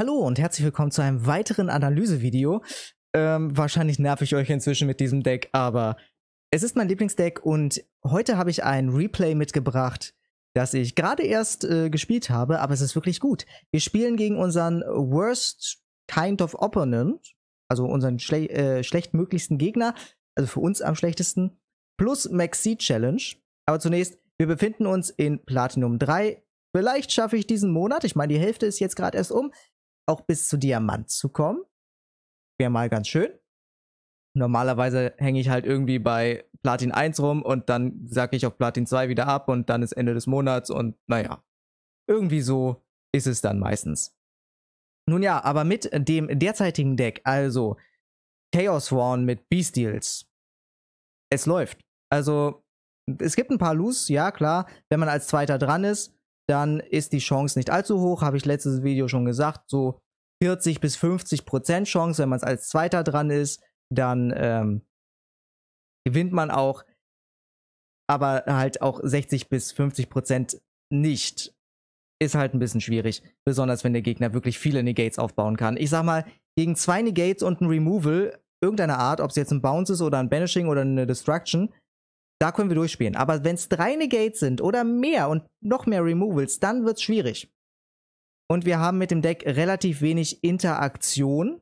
Hallo und herzlich willkommen zu einem weiteren Analysevideo. Ähm, wahrscheinlich nerv ich euch inzwischen mit diesem Deck, aber es ist mein Lieblingsdeck und heute habe ich ein Replay mitgebracht, das ich gerade erst äh, gespielt habe, aber es ist wirklich gut. Wir spielen gegen unseren Worst Kind of Opponent, also unseren schle äh, schlechtmöglichsten Gegner, also für uns am schlechtesten, plus Maxi Challenge. Aber zunächst, wir befinden uns in Platinum 3. Vielleicht schaffe ich diesen Monat, ich meine, die Hälfte ist jetzt gerade erst um, auch bis zu Diamant zu kommen. Wäre mal ganz schön. Normalerweise hänge ich halt irgendwie bei Platin 1 rum und dann sage ich auf Platin 2 wieder ab und dann ist Ende des Monats und naja, irgendwie so ist es dann meistens. Nun ja, aber mit dem derzeitigen Deck, also Chaos Sworn mit Beastials, es läuft. Also es gibt ein paar Loose, ja klar, wenn man als Zweiter dran ist, dann ist die Chance nicht allzu hoch, habe ich letztes Video schon gesagt, so 40 bis 50 Prozent Chance, wenn man es als Zweiter dran ist, dann ähm, gewinnt man auch, aber halt auch 60 bis 50 Prozent nicht. Ist halt ein bisschen schwierig, besonders wenn der Gegner wirklich viele Negates aufbauen kann. Ich sag mal, gegen zwei Negates und ein Removal, irgendeiner Art, ob es jetzt ein Bounce ist oder ein Banishing oder eine Destruction, da können wir durchspielen. Aber wenn es drei Negates sind oder mehr und noch mehr Removals, dann wird es schwierig. Und wir haben mit dem Deck relativ wenig Interaktion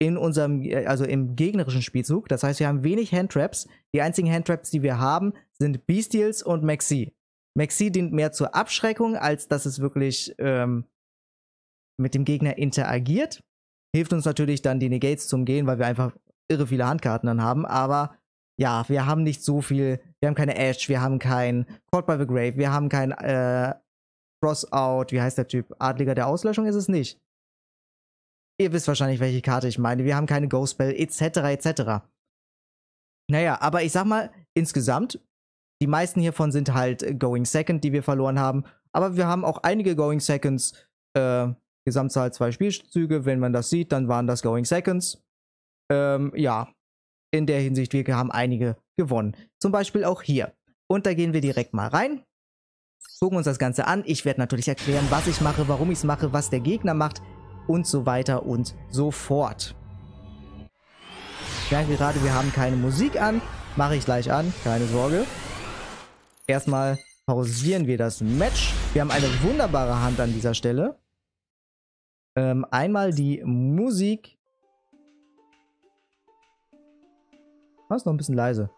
in unserem, also im gegnerischen Spielzug. Das heißt, wir haben wenig Handtraps. Die einzigen Handtraps, die wir haben, sind Bestials und Maxi. Maxi dient mehr zur Abschreckung, als dass es wirklich ähm, mit dem Gegner interagiert. Hilft uns natürlich dann, die Negates zu umgehen, weil wir einfach irre viele Handkarten dann haben. Aber ja, wir haben nicht so viel. Wir haben keine Ash, wir haben kein Caught by the Grave, wir haben kein äh, Crossout. Wie heißt der Typ? Adliger der Auslöschung ist es nicht. Ihr wisst wahrscheinlich, welche Karte ich meine. Wir haben keine Ghost Spell, etc., etc. Naja, aber ich sag mal, insgesamt, die meisten hiervon sind halt Going Second, die wir verloren haben. Aber wir haben auch einige Going Seconds. Äh, Gesamtzahl zwei Spielzüge. Wenn man das sieht, dann waren das Going Seconds. Ähm, ja, in der Hinsicht, wir haben einige gewonnen. Zum Beispiel auch hier. Und da gehen wir direkt mal rein. Gucken uns das Ganze an. Ich werde natürlich erklären, was ich mache, warum ich es mache, was der Gegner macht und so weiter und so fort. Ich merke gerade, wir haben keine Musik an. Mache ich gleich an, keine Sorge. Erstmal pausieren wir das Match. Wir haben eine wunderbare Hand an dieser Stelle. Ähm, einmal die Musik Was? Noch ein bisschen leise.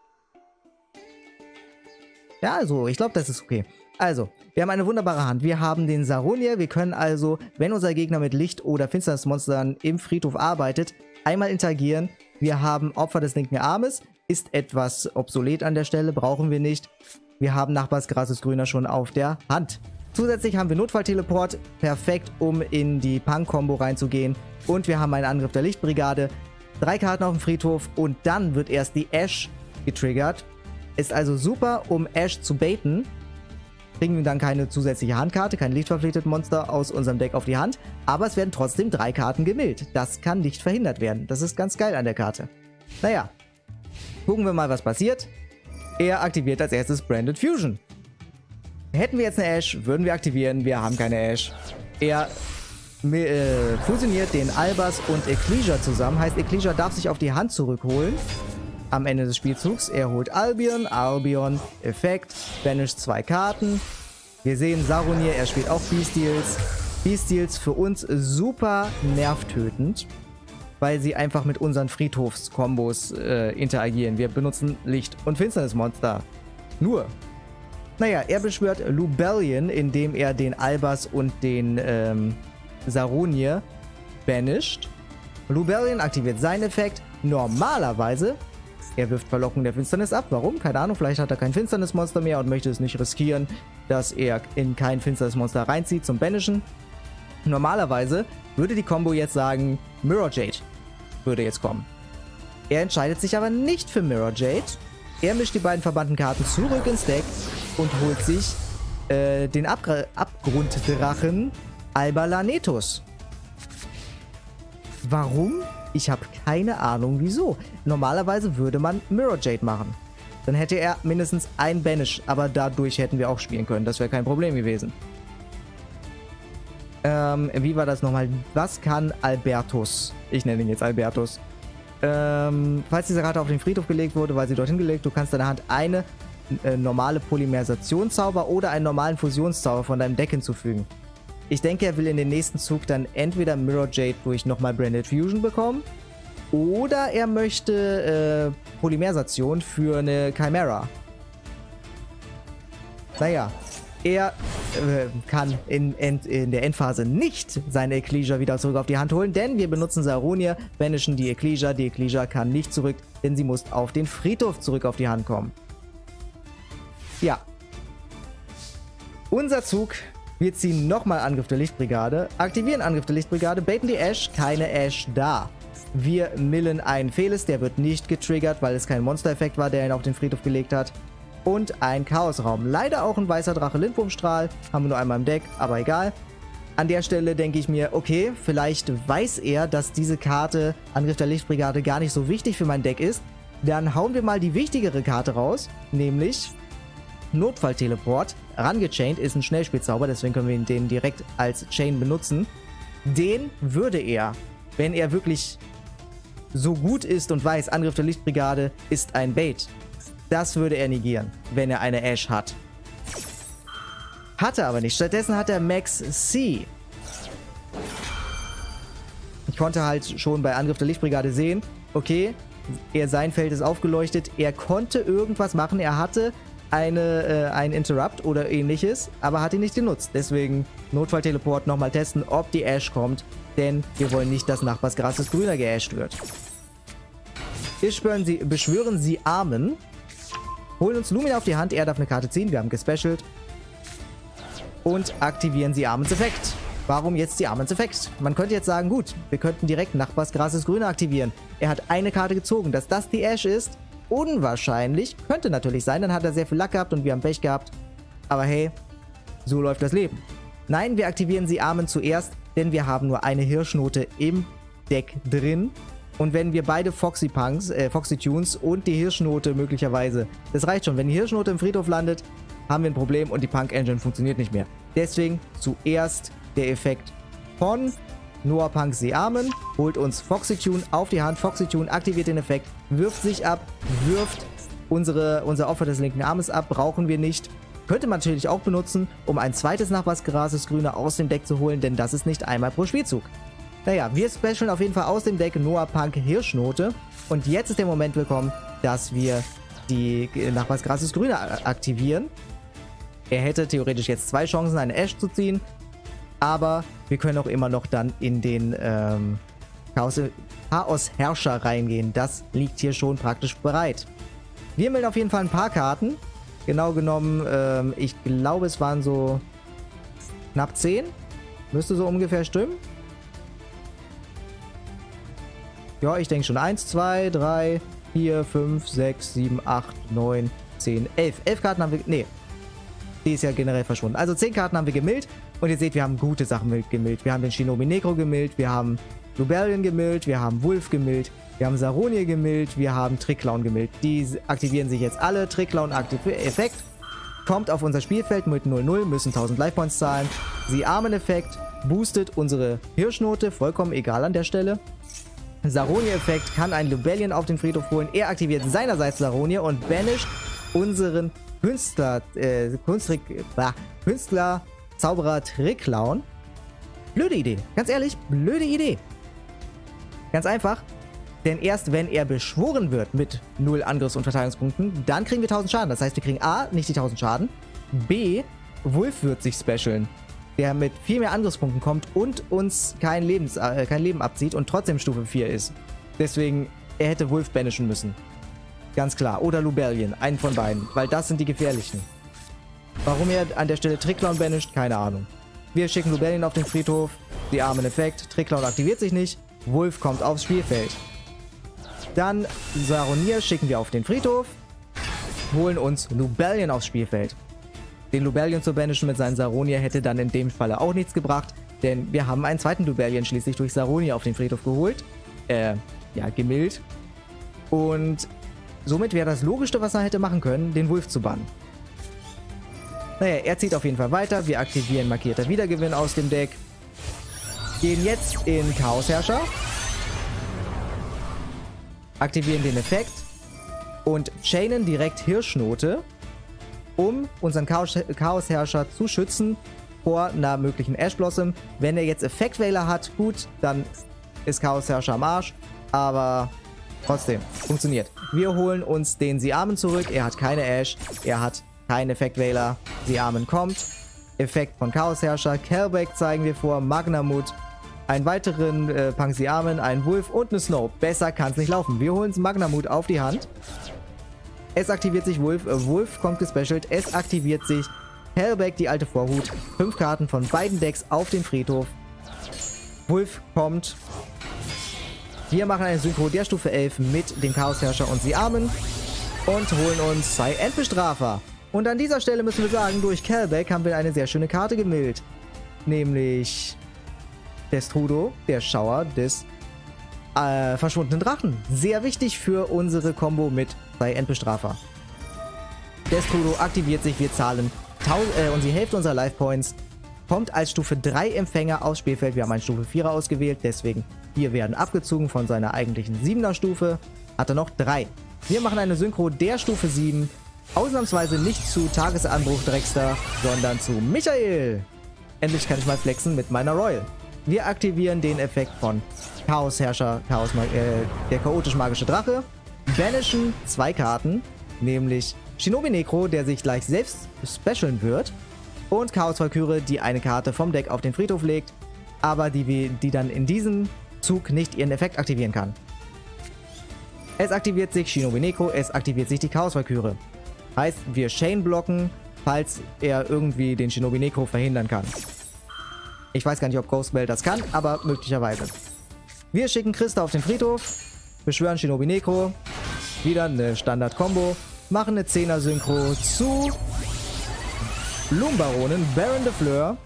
Ja, also, ich glaube, das ist okay. Also, wir haben eine wunderbare Hand. Wir haben den Saronier. Wir können also, wenn unser Gegner mit Licht- oder Finsternismonstern im Friedhof arbeitet, einmal interagieren. Wir haben Opfer des linken Armes. Ist etwas obsolet an der Stelle, brauchen wir nicht. Wir haben Nachbarsgras ist grüner schon auf der Hand. Zusätzlich haben wir Notfallteleport, perfekt, um in die Punk-Kombo reinzugehen. Und wir haben einen Angriff der Lichtbrigade. Drei Karten auf dem Friedhof und dann wird erst die Ash getriggert. Ist also super, um Ash zu baiten. Kriegen wir dann keine zusätzliche Handkarte, kein lichtverpflichtete Monster aus unserem Deck auf die Hand. Aber es werden trotzdem drei Karten gemillt. Das kann nicht verhindert werden. Das ist ganz geil an der Karte. Naja, gucken wir mal, was passiert. Er aktiviert als erstes Branded Fusion. Hätten wir jetzt eine Ash, würden wir aktivieren. Wir haben keine Ash. Er äh, fusioniert den Albers und Ecclesia zusammen. Heißt, Ecclesia darf sich auf die Hand zurückholen. Am Ende des Spielzugs. Er holt Albion, Albion, Effekt, banisht zwei Karten. Wir sehen Saronier, er spielt auch Beastials. Beastials für uns super nervtötend, weil sie einfach mit unseren Friedhofskombos äh, interagieren. Wir benutzen Licht- und Finsternismonster. Nur. Naja, er beschwört Lubellion, indem er den Albers und den ähm, Saronier banished. Lubellion aktiviert seinen Effekt. Normalerweise, er wirft Verlockung der Finsternis ab. Warum? Keine Ahnung, vielleicht hat er kein Finsternismonster mehr und möchte es nicht riskieren, dass er in kein Finsternismonster reinzieht zum Banishen. Normalerweise würde die Combo jetzt sagen, Mirror Jade würde jetzt kommen. Er entscheidet sich aber nicht für Mirror Jade. Er mischt die beiden verbannten Karten zurück ins Deck und holt sich äh, den Abgr Abgrunddrachen Albalanetus. Warum? Ich habe keine Ahnung wieso. Normalerweise würde man Mirror Jade machen. Dann hätte er mindestens ein Banish, aber dadurch hätten wir auch spielen können. Das wäre kein Problem gewesen. Ähm, wie war das nochmal? Was kann Albertus? Ich nenne ihn jetzt Albertus. Ähm, falls diese Karte auf den Friedhof gelegt wurde, weil sie dorthin gelegt, du kannst deiner Hand eine äh, normale Polymersationszauber oder einen normalen Fusionszauber von deinem Deck hinzufügen. Ich denke, er will in den nächsten Zug dann entweder Mirror Jade durch nochmal Branded Fusion bekommen oder er möchte äh, Polymersation für eine Chimera. Naja, er äh, kann in, in, in, der Endphase nicht seine Ecclesia wieder zurück auf die Hand holen, denn wir benutzen Saronia, banishen die Ecclesia. Die Ecclesia kann nicht zurück, denn sie muss auf den Friedhof zurück auf die Hand kommen. Ja. Unser Zug. Wir ziehen nochmal Angriff der Lichtbrigade, aktivieren Angriff der Lichtbrigade, baiten die Ash, keine Ash da. Wir millen einen Felis, der wird nicht getriggert, weil es kein Monster-Effekt war, der ihn auf den Friedhof gelegt hat und ein Chaosraum. Leider auch ein weißer Drache Lindwurmstrahl. Haben wir nur einmal im Deck, aber egal. An der Stelle denke ich mir, okay, vielleicht weiß er, dass diese Karte Angriff der Lichtbrigade gar nicht so wichtig für mein Deck ist. Dann hauen wir mal die wichtigere Karte raus, nämlich Notfallteleport. Rangechained ist ein Schnellspielzauber, deswegen können wir den direkt als Chain benutzen. Den würde er, wenn er wirklich so gut ist und weiß, Angriff der Lichtbrigade ist ein Bait, das würde er negieren, wenn er eine Ash hat. Hat er aber nicht. Stattdessen hat er Max C. Ich konnte halt schon bei Angriff der Lichtbrigade sehen, okay, er, sein Feld ist aufgeleuchtet. Er konnte irgendwas machen. Er hatte eine, äh, ein Interrupt oder ähnliches, aber hat ihn nicht genutzt. Deswegen Notfallteleport nochmal testen, ob die Ash kommt. Denn wir wollen nicht, dass Nachbarsgras des Grüner geasht wird. Wir sie, beschwören sie Armen. Holen uns Lumina auf die Hand. Er darf eine Karte ziehen. Wir haben gespecialt. Und aktivieren sie Armens Effekt. Warum jetzt die Armens Effekt? Man könnte jetzt sagen, gut, wir könnten direkt Nachbarsgras des Grüne aktivieren. Er hat eine Karte gezogen. Dass das die Ash ist, unwahrscheinlich. Könnte natürlich sein, dann hat er sehr viel Lack gehabt und wir haben Pech gehabt. Aber hey, so läuft das Leben. Nein, wir aktivieren sie Armen zuerst, denn wir haben nur eine Hirschnote im Deck drin. Und wenn wir beide Foxy Punks, äh, Foxy Tunes und die Hirschnote möglicherweise, das reicht schon. Wenn die Hirschnote im Friedhof landet, haben wir ein Problem und die Punk Engine funktioniert nicht mehr. Deswegen zuerst der Effekt von Noah Punk Seamen, holt uns Foxy Tune auf die Hand. Foxy Tune aktiviert den Effekt, wirft sich ab, wirft unsere, unser Opfer des linken Armes ab, brauchen wir nicht. Könnte man natürlich auch benutzen, um ein zweites Nachbarsgras des Grüne aus dem Deck zu holen, denn das ist nicht einmal pro Spielzug. Naja, wir specialen auf jeden Fall aus dem Deck Noah Punk Hirschnote. Und jetzt ist der Moment gekommen, dass wir die Nachbarsgras des Grüne aktivieren. Er hätte theoretisch jetzt zwei Chancen, eine Ash zu ziehen. Aber wir können auch immer noch dann in den ähm, Chaos, Chaos Herrscher reingehen. Das liegt hier schon praktisch bereit. Wir melden auf jeden Fall ein paar Karten. Genau genommen, ähm, ich glaube, es waren so knapp 10. Müsste so ungefähr stimmen. Ja, ich denke schon. 1, 2, 3, 4, 5, 6, 7, 8, 9, 10, 11. 11 Karten haben wir... Nee. Die ist ja generell verschwunden. Also 10 Karten haben wir gemillt. Und ihr seht, wir haben gute Sachen gemillt. Wir haben den Shinobi Necro gemillt. Wir haben Lubellion gemillt. Wir haben Wolf gemillt. Wir haben Saronie gemillt. Wir haben Trickclown gemillt. Die aktivieren sich jetzt alle. Trickclown Effekt. Kommt auf unser Spielfeld mit 0-0. Müssen 1000 Life Points zahlen. Sie Armen Effekt. Boostet unsere Hirschnote. Vollkommen egal an der Stelle. Saronia-Effekt kann ein Lubellion auf den Friedhof holen. Er aktiviert seinerseits Saronia und banisht unseren Künstler, äh, Kunsttrick, bah, Künstler, Zauberer Tricklaun. Blöde Idee. Ganz ehrlich, blöde Idee. Ganz einfach. Denn erst wenn er beschworen wird mit 0 Angriffs- und Verteidigungspunkten, dann kriegen wir 1000 Schaden. Das heißt, wir kriegen A, nicht die 1000 Schaden. B, Wolf wird sich specialen der mit viel mehr Angriffspunkten kommt und uns kein, Lebens, äh, kein Leben abzieht und trotzdem Stufe 4 ist. Deswegen, er hätte Wolf banishen müssen. Ganz klar. Oder Lubellion. Einen von beiden. Weil das sind die gefährlichen. Warum er an der Stelle Trickclown banisht, keine Ahnung. Wir schicken Lubellion auf den Friedhof. Die armen Effekt. Trickclown aktiviert sich nicht. Wolf kommt aufs Spielfeld. Dann Saronir schicken wir auf den Friedhof. Holen uns Lubellion aufs Spielfeld. Den Lubellion zu banishen mit seinen Saronia hätte dann in dem Falle auch nichts gebracht, denn wir haben einen zweiten Lubellion schließlich durch Saronia auf den Friedhof geholt. Äh, ja, gemillt. Und somit wäre das Logischste, was er hätte machen können, den Wolf zu bannen. Naja, er zieht auf jeden Fall weiter. Wir aktivieren markierter Wiedergewinn aus dem Deck. Gehen jetzt in Chaosherrscher. Aktivieren den Effekt. Und chainen direkt Hirschnote, um unseren Chaos Chaosherrscher zu schützen vor einer möglichen Ash Blossom. Wenn er jetzt Effektwähler hat, gut, dann ist Chaosherrscher am Arsch. Aber trotzdem, funktioniert. Wir holen uns den Siamen zurück. Er hat keine Ash. Er hat keinen Effektwähler. Siamen kommt. Effekt von Chaosherrscher. Kelbeck zeigen wir vor. Magnamut. Einen weiteren äh, Pangsiamen, einen Wolf und eine Snow. Besser kann es nicht laufen. Wir holen uns Magnamut auf die Hand. Es aktiviert sich Wolf. Äh, Wolf kommt gespecialt. Es aktiviert sich Hellback, die alte Vorhut. Fünf Karten von beiden Decks auf den Friedhof. Wolf kommt. Wir machen eine Synchro der Stufe 11 mit dem Chaosherrscher und sie Armen. Und holen uns zwei Endbestrafer. Und an dieser Stelle müssen wir sagen, durch Calbeck haben wir eine sehr schöne Karte gemildt. Nämlich Destrudo, der Schauer des äh, verschwundenen Drachen. Sehr wichtig für unsere Combo mit zwei Endbestrafer. Destrudo aktiviert sich, wir zahlen äh, und die Hälfte unserer Life Points kommt als Stufe 3 Empfänger aufs Spielfeld. Wir haben einen Stufe 4er ausgewählt, deswegen hier werden abgezogen von seiner eigentlichen 7er Stufe. Hat er noch 3. Wir machen eine Synchro der Stufe 7. Ausnahmsweise nicht zu Tagesanbruch Drexter, sondern zu Michael. Endlich kann ich mal flexen mit meiner Royal. Wir aktivieren den Effekt von Chaos Herrscher, Chaos, äh, der chaotisch-magische Drache. Banishen zwei Karten, nämlich Shinobi Necro, der sich gleich selbst specialen wird. Und Chaos Valkyrie, die eine Karte vom Deck auf den Friedhof legt, aber die, die dann in diesem Zug nicht ihren Effekt aktivieren kann. Es aktiviert sich Shinobi Necro, es aktiviert sich die Chaos Valkyrie. Heißt, wir Shane blocken, falls er irgendwie den Shinobi Necro verhindern kann. Ich weiß gar nicht, ob Ghostbell das kann, aber möglicherweise. Wir schicken Christa auf den Friedhof, beschwören Shinobi Necro, wieder eine Standard-Kombo, machen eine 10er-Synchro zu Lumbaronen, Baron de Fleur,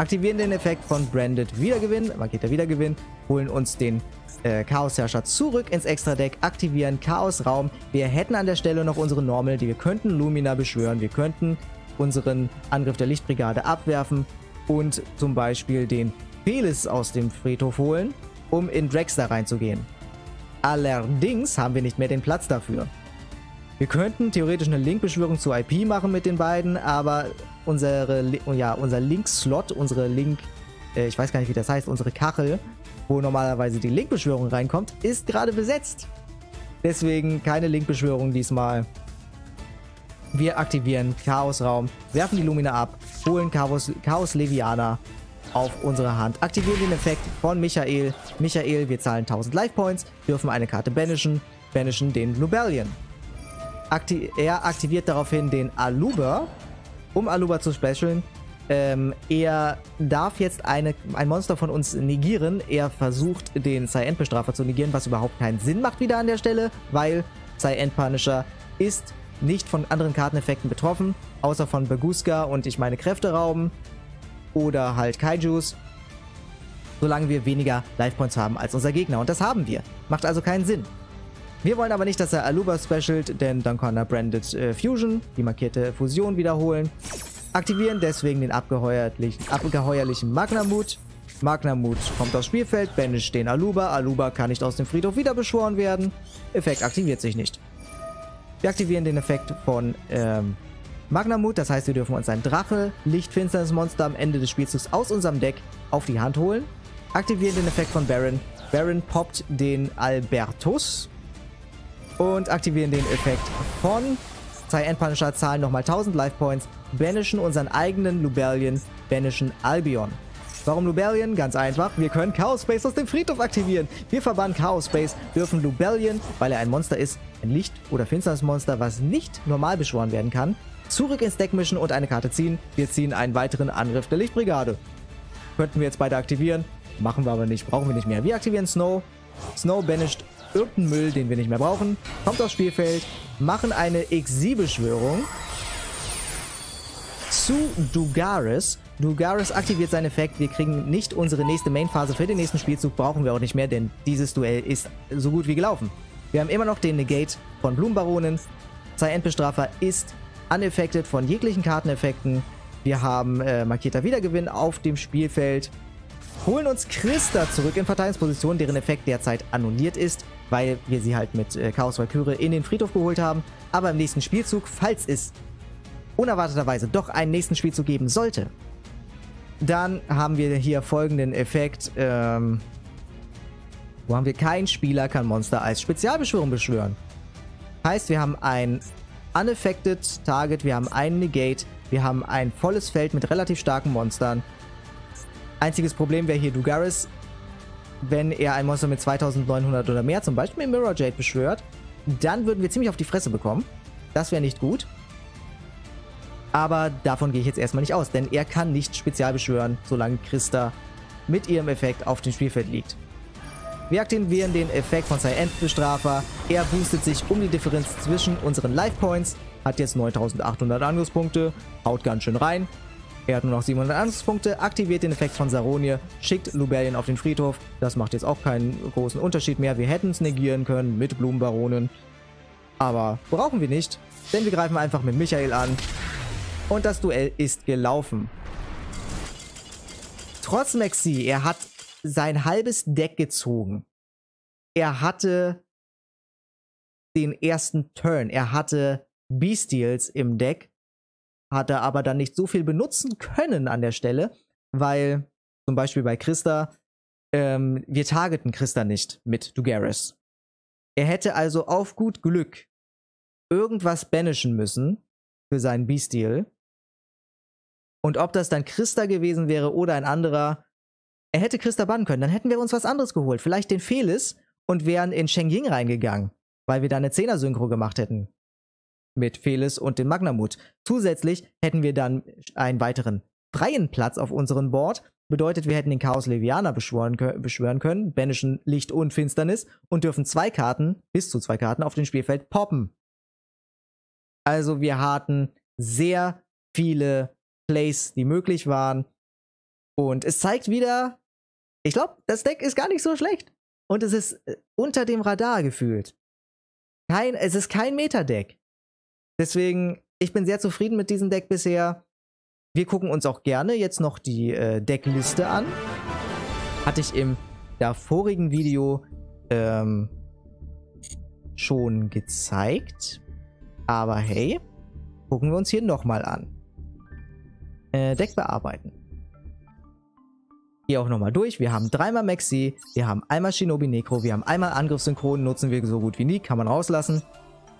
aktivieren den Effekt von Branded Wiedergewinn, markierter Wiedergewinn, holen uns den äh, Chaosherrscher zurück ins Extra-Deck, aktivieren Chaos-Raum. Wir hätten an der Stelle noch unsere Normal, die wir könnten Lumina beschwören, wir könnten unseren Angriff der Lichtbrigade abwerfen und zum Beispiel den Felis aus dem Friedhof holen, um in Drexler reinzugehen. Allerdings haben wir nicht mehr den Platz dafür. Wir könnten theoretisch eine Link-Beschwörung zu IP machen mit den beiden, aber unsere, ja, unser Link-Slot, unsere Link, äh, ich weiß gar nicht, wie das heißt, unsere Kachel, wo normalerweise die Link-Beschwörung reinkommt, ist gerade besetzt. Deswegen keine Link-Beschwörung diesmal. Wir aktivieren Chaos-Raum, werfen die Lumina ab, holen Chaos, Chaos Leviana auf unsere Hand, aktivieren den Effekt von Michael. Michael, wir zahlen 1000 Life Points, dürfen eine Karte banishen, banishen den Lubellion. Akti er aktiviert daraufhin den Aluber, um Aluber zu specialen. Ähm, er darf jetzt eine, ein Monster von uns negieren. Er versucht, den Psy-End-Bestrafer zu negieren, was überhaupt keinen Sinn macht wieder an der Stelle, weil Psy-End-Punisher ist nicht von anderen Karteneffekten betroffen, außer von Beguska und ich meine Kräfte rauben oder halt Kaijus, solange wir weniger Life Points haben als unser Gegner. Und das haben wir. Macht also keinen Sinn. Wir wollen aber nicht, dass er Aluba specialt, denn dann kann er Branded äh, Fusion, die markierte Fusion, wiederholen. Aktivieren deswegen den abgeheuerlichen, abgeheuerlichen Magnamut. Magnamut kommt aufs Spielfeld, banisht den Aluba. Aluba kann nicht aus dem Friedhof wieder beschworen werden. Effekt aktiviert sich nicht. Wir aktivieren den Effekt von ähm, Magnamut, das heißt, wir dürfen uns ein Drache, Lichtfinsternis Monster am Ende des Spielzugs aus unserem Deck auf die Hand holen. Aktivieren den Effekt von Baron. Baron poppt den Albertus. Und aktivieren den Effekt von Cyan Punisher, zahlen nochmal 1000 Life Points, banishen unseren eigenen Lubellion, banishen Albion. Warum Lubellion? Ganz einfach. Wir können Chaos Space aus dem Friedhof aktivieren. Wir verbannen Chaos Space, dürfen Lubellion, weil er ein Monster ist, ein Licht- oder Finsternismonster, was nicht normal beschworen werden kann, zurück ins Deck mischen und eine Karte ziehen. Wir ziehen einen weiteren Angriff der Lichtbrigade. Könnten wir jetzt beide aktivieren, machen wir aber nicht, brauchen wir nicht mehr. Wir aktivieren Snow. Snow banisht irgendeinen Müll, den wir nicht mehr brauchen, kommt aufs Spielfeld, machen eine Xi-Beschwörung zu Dugaris. Dugaris aktiviert seinen Effekt. Wir kriegen nicht unsere nächste Mainphase für den nächsten Spielzug. Brauchen wir auch nicht mehr, denn dieses Duell ist so gut wie gelaufen. Wir haben immer noch den Negate von Blumenbaronen. Sein Endbestrafer ist unaffected von jeglichen Karteneffekten. Wir haben äh, markierter Wiedergewinn auf dem Spielfeld. Holen uns Christa zurück in Verteidigungsposition, deren Effekt derzeit annulliert ist, weil wir sie halt mit äh, Chaos Valkyrie in den Friedhof geholt haben. Aber im nächsten Spielzug, falls es unerwarteterweise doch einen nächsten Spielzug geben sollte, dann haben wir hier folgenden Effekt. Ähm, wo haben wir kein Spieler kann Monster als Spezialbeschwörung beschwören. Heißt, wir haben ein Unaffected Target, wir haben einen Negate, wir haben ein volles Feld mit relativ starken Monstern. Einziges Problem wäre hier Dugaris, wenn er ein Monster mit 2900 oder mehr, zum Beispiel mit Mirror Jade beschwört, dann würden wir ziemlich auf die Fresse bekommen. Das wäre nicht gut. Aber davon gehe ich jetzt erstmal nicht aus, denn er kann nicht spezial beschwören, solange Christa mit ihrem Effekt auf dem Spielfeld liegt. Wir aktivieren den Effekt von Silent Bestrafer. Er boostet sich um die Differenz zwischen unseren Life Points, hat jetzt 9800 Angriffspunkte, haut ganz schön rein. Er hat nur noch 700 Angriffspunkte, aktiviert den Effekt von Saronie, schickt Lubellion auf den Friedhof. Das macht jetzt auch keinen großen Unterschied mehr. Wir hätten es negieren können mit Blumenbaronen. Aber brauchen wir nicht, denn wir greifen einfach mit Michael an und das Duell ist gelaufen. Trotz Maxi, er hat sein halbes Deck gezogen. Er hatte den ersten Turn. Er hatte Bestials im Deck, hatte aber dann nicht so viel benutzen können an der Stelle, weil zum Beispiel bei Christa, ähm, wir targeten Christa nicht mit Dugaris. Er hätte also auf gut Glück irgendwas banishen müssen für seinen Bestial und ob das dann Christa gewesen wäre oder ein anderer, er hätte Christa bannen können. Dann hätten wir uns was anderes geholt. Vielleicht den Felis und wären in Sheng Ying reingegangen, weil wir da eine Zehner-Synchro gemacht hätten. Mit Felis und dem Magnamut. Zusätzlich hätten wir dann einen weiteren freien Platz auf unserem Board. Bedeutet, wir hätten den Chaos Levianer beschwören, beschwören können, banishen Licht und Finsternis und dürfen zwei Karten, bis zu zwei Karten, auf dem Spielfeld poppen. Also wir hatten sehr viele Plays, die möglich waren. Und es zeigt wieder, ich glaube, das Deck ist gar nicht so schlecht. Und es ist äh, unter dem Radar gefühlt. Kein, es ist kein Meta-Deck. Deswegen, ich bin sehr zufrieden mit diesem Deck bisher. Wir gucken uns auch gerne jetzt noch die äh, Deckliste an. Hatte ich im davorigen Video ähm, schon gezeigt. Aber hey, gucken wir uns hier nochmal an. Äh, Deck bearbeiten. Hier auch nochmal durch. Wir haben dreimal Maxi, wir haben einmal Shinobi Necro, wir haben einmal Angriffssynchron, nutzen wir so gut wie nie, kann man rauslassen.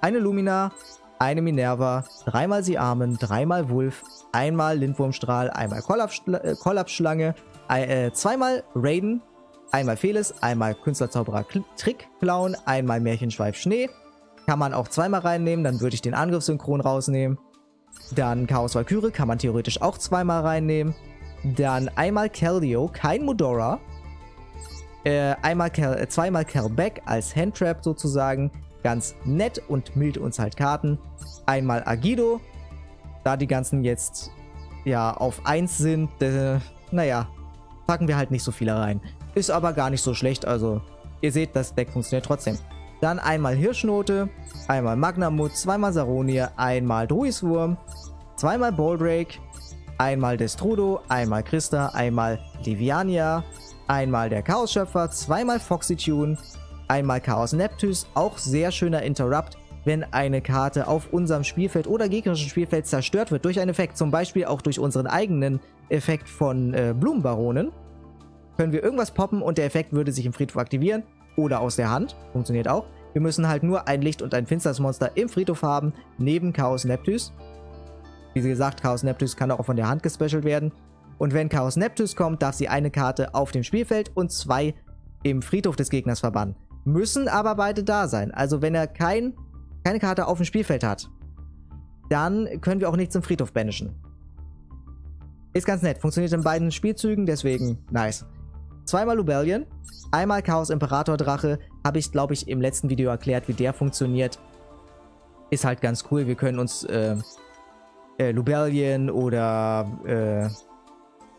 Eine Lumina, eine Minerva, dreimal Sie Armen, dreimal Wolf, einmal Lindwurmstrahl, einmal äh, Kollapsschlange, äh, zweimal Raiden, einmal Felis, einmal Künstlerzauberer Trickclown, einmal Märchenschweif Schnee. Kann man auch zweimal reinnehmen, dann würde ich den Angriffssynchron rausnehmen. Dann Chaos Valkyrie kann man theoretisch auch zweimal reinnehmen. Dann einmal Keldeo, kein Mudora. Äh, einmal Kel äh, zweimal Kelbeck als Handtrap sozusagen. Ganz nett und mild uns halt Karten. Einmal Agido. Da die ganzen jetzt ja auf 1 sind, äh, naja, packen wir halt nicht so viele rein. Ist aber gar nicht so schlecht, also ihr seht, das Deck funktioniert trotzdem. Dann einmal Hirschnote, einmal Magnamut, zweimal Saronie, einmal Druiswurm, zweimal Boldrake, einmal Destrudo, einmal Christa, einmal Liviania, einmal der Chaos-Schöpfer, zweimal Foxytune, einmal Chaos Neptus, auch sehr schöner Interrupt, wenn eine Karte auf unserem Spielfeld oder gegnerischen Spielfeld zerstört wird durch einen Effekt, zum Beispiel auch durch unseren eigenen Effekt von äh, Blumenbaronen, können wir irgendwas poppen und der Effekt würde sich im Friedhof aktivieren oder aus der Hand. Funktioniert auch. Wir müssen halt nur ein Licht- und ein Finstersmonster im Friedhof haben, neben Chaos Neptus. Wie gesagt, Chaos Neptus kann auch von der Hand gespecialt werden. Und wenn Chaos Neptus kommt, darf sie eine Karte auf dem Spielfeld und zwei im Friedhof des Gegners verbannen. Müssen aber beide da sein. Also wenn er kein, keine Karte auf dem Spielfeld hat, dann können wir auch nichts im Friedhof banishen. Ist ganz nett. Funktioniert in beiden Spielzügen, deswegen nice. Zweimal Lubellion, einmal Chaos Imperator Drache. Habe ich, glaube ich, im letzten Video erklärt, wie der funktioniert. Ist halt ganz cool. Wir können uns äh, äh, Lubellion oder äh,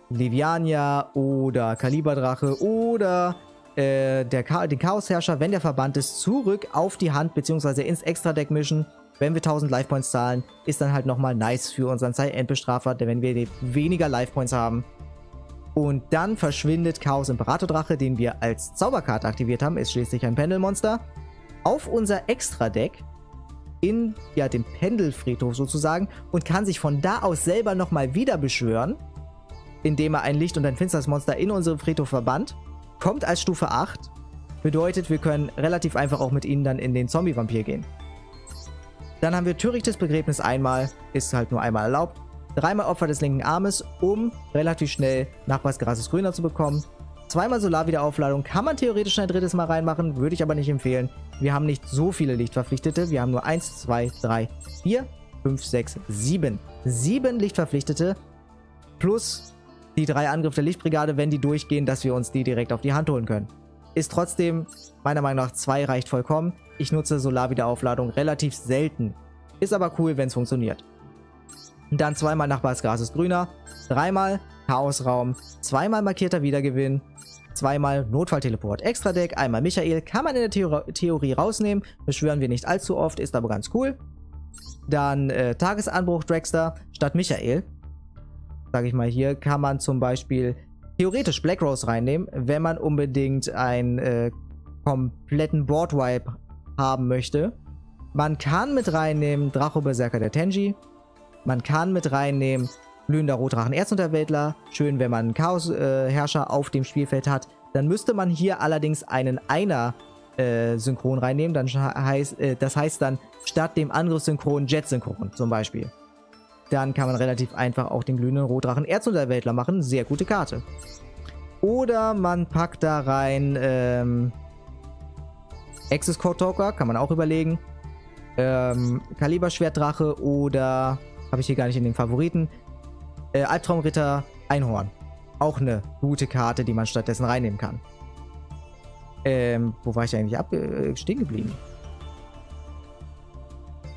Leviania oder Kaliberdrache oder äh, der Cha den Chaosherrscher, wenn der verbannt ist, zurück auf die Hand bzw. ins Extra-Deck mischen wenn wir 1000 Life Points zahlen, ist dann halt nochmal nice für unseren Endbestrafer, denn wenn wir weniger Life Points haben. Und dann verschwindet Chaos Imperator Drache, den wir als Zauberkarte aktiviert haben, ist schließlich ein Pendelmonster, auf unser Extra-Deck in ja, dem Pendelfriedhof sozusagen und kann sich von da aus selber nochmal wieder beschwören, indem er ein Licht- und ein finsteres Monster in unseren Friedhof verbannt. Kommt als Stufe 8. Bedeutet, wir können relativ einfach auch mit ihnen dann in den Zombie-Vampir gehen. Dann haben wir törichtes Begräbnis einmal, ist halt nur einmal erlaubt. Dreimal Opfer des linken Armes, um relativ schnell Nachbarsgrases grüner zu bekommen. Zweimal Solarwiederaufladung kann man theoretisch ein drittes Mal reinmachen, würde ich aber nicht empfehlen. Wir haben nicht so viele Lichtverpflichtete. Wir haben nur 1, 2, 3, 4, 5, 6, 7. 7 Lichtverpflichtete plus die drei Angriffe der Lichtbrigade, wenn die durchgehen, dass wir uns die direkt auf die Hand holen können. Ist trotzdem, meiner Meinung nach, 2 reicht vollkommen. Ich nutze Solarwiederaufladung relativ selten. Ist aber cool, wenn es funktioniert. Dann zweimal Nachbarsgras ist grüner, dreimal Chaosraum, zweimal markierter Wiedergewinn, zweimal Notfallteleport. Extra Deck, einmal Michael, kann man in der Theor Theorie rausnehmen, beschwören wir nicht allzu oft, ist aber ganz cool. Dann äh, Tagesanbruch Dragster statt Michael. Sage ich mal hier, kann man zum Beispiel theoretisch Black Rose reinnehmen, wenn man unbedingt einen äh, kompletten Boardwipe haben möchte. Man kann mit reinnehmen Dracho Berserker der Tenji. Man kann mit reinnehmen glühender Rotdrachen Erzunterweltler. Schön, wenn man einen Chaos-Herrscher auf dem Spielfeld hat. Dann müsste man hier allerdings einen Einer äh, Synchron reinnehmen. Dann heißt, äh, das heißt dann statt dem Angriffssynchron Jet-Synchron zum Beispiel. Dann kann man relativ einfach auch den glühenden Rotdrachen Erzunterweltler machen. Sehr gute Karte. Oder man packt da rein ähm, Access Code Talker, kann man auch überlegen. Ähm, Kaliberschwertdrache oder habe ich hier gar nicht in den Favoriten. Äh, Albtraumritter Einhorn. Auch eine gute Karte, die man stattdessen reinnehmen kann. Ähm, wo war ich eigentlich ab äh, stehen geblieben?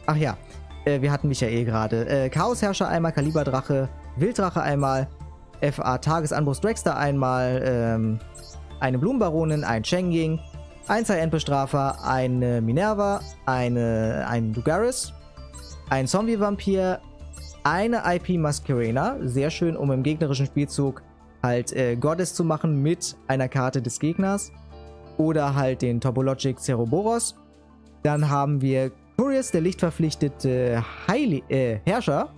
Ach ja, äh, wir hatten Michael gerade. Äh, Chaosherrscher einmal, Kaliberdrache, Wilddrache einmal, FA Tagesanbruch Dragster einmal, ähm, eine Blumenbaronin, ein Chenging, ein Endbestrafer, eine Minerva, eine, ein Dugaris, ein Zombie-Vampir, eine IP Masquerena. Sehr schön, um im gegnerischen Spielzug halt äh, Goddess zu machen mit einer Karte des Gegners. Oder halt den Topologic Ceroboros. Dann haben wir Curious, der lichtverpflichtete Heili äh, Herrscher.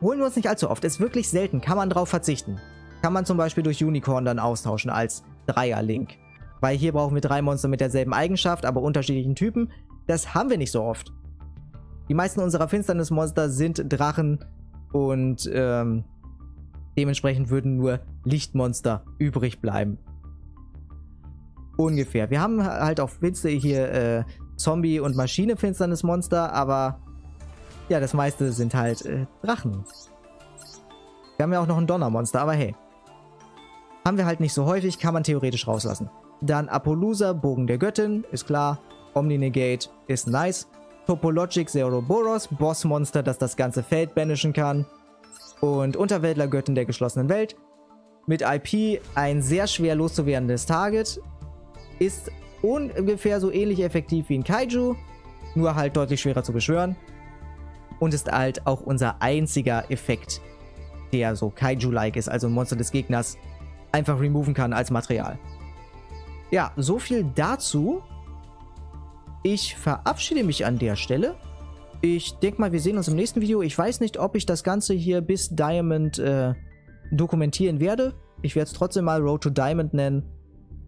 Holen wir uns nicht allzu oft. Ist wirklich selten. Kann man drauf verzichten. Kann man zum Beispiel durch Unicorn dann austauschen als Dreier-Link. Weil hier brauchen wir drei Monster mit derselben Eigenschaft, aber unterschiedlichen Typen. Das haben wir nicht so oft. Die meisten unserer Finsternismonster sind Drachen und ähm, dementsprechend würden nur Lichtmonster übrig bleiben. Ungefähr. Wir haben halt auf Finster hier äh, Zombie- und Maschine-Finsternismonster, aber ja, das meiste sind halt äh, Drachen. Wir haben ja auch noch ein Donnermonster, aber hey. Haben wir halt nicht so häufig, kann man theoretisch rauslassen. Dann Apollusa, Bogen der Göttin, ist klar. Omni-Negate ist nice. Topologic Zeroboros, Bossmonster, das das ganze Feld banishen kann. Und Unterweltlergöttin der geschlossenen Welt. Mit IP ein sehr schwer loszuwerdendes Target. Ist ungefähr so ähnlich effektiv wie ein Kaiju, nur halt deutlich schwerer zu beschwören. Und ist halt auch unser einziger Effekt, der so Kaiju-like ist, also ein Monster des Gegners einfach removen kann als Material. Ja, so viel dazu. Ich verabschiede mich an der Stelle. Ich denke mal, wir sehen uns im nächsten Video. Ich weiß nicht, ob ich das Ganze hier bis Diamond äh, dokumentieren werde. Ich werde es trotzdem mal Road to Diamond nennen.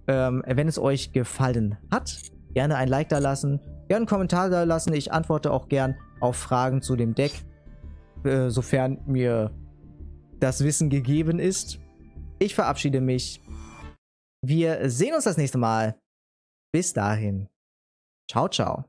Ähm, wenn es euch gefallen hat, gerne ein Like da lassen, gerne einen Kommentar da lassen. Ich antworte auch gern auf Fragen zu dem Deck, äh, sofern mir das Wissen gegeben ist. Ich verabschiede mich. Wir sehen uns das nächste Mal. Bis dahin. Ciao, ciao.